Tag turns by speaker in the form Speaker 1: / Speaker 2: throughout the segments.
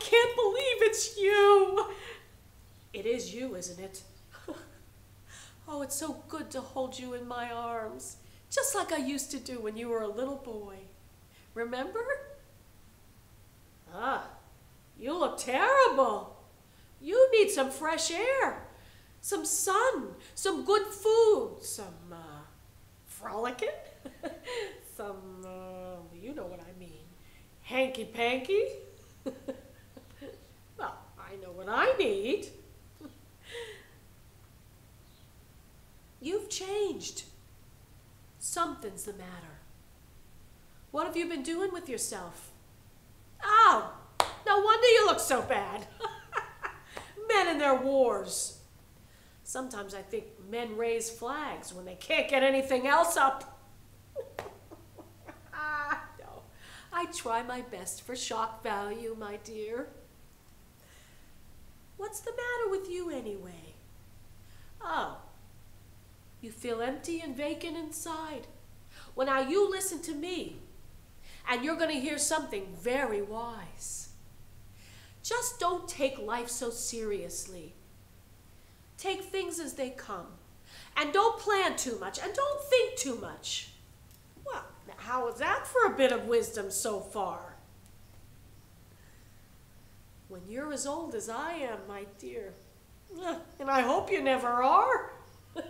Speaker 1: can't believe it's you. It is you, isn't it? oh, it's so good to hold you in my arms, just like I used to do when you were a little boy. Remember? Ah, you look terrible. You need some fresh air, some sun, some good food, some uh, frolicking, some, uh, you know what I mean, hanky panky. well, I know what I need. You've changed. Something's the matter. What have you been doing with yourself? Oh, no wonder you look so bad. men and their wars. Sometimes I think men raise flags when they can't get anything else up. no, I try my best for shock value, my dear. What's the matter with you anyway? Oh, you feel empty and vacant inside. Well, now you listen to me, and you're going to hear something very wise. Just don't take life so seriously. Take things as they come. And don't plan too much, and don't think too much. Well, how is that for a bit of wisdom so far? When you're as old as I am, my dear, and I hope you never are,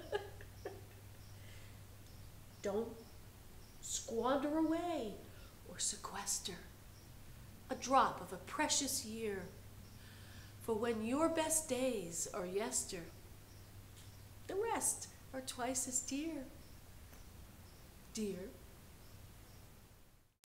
Speaker 1: don't squander away or sequester a drop of a precious year. For when your best days are yester, the rest are twice as dear. Dear